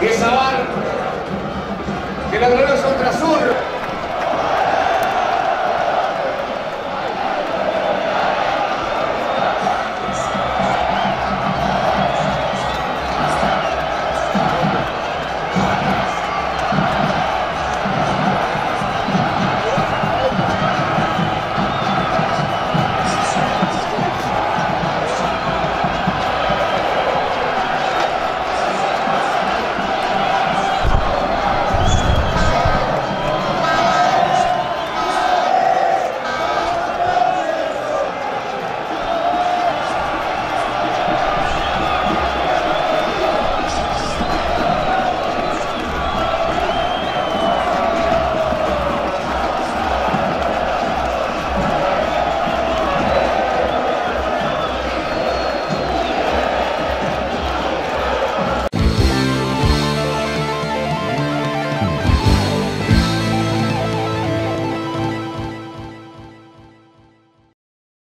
que es Sabar, que la gloria es ultrasur.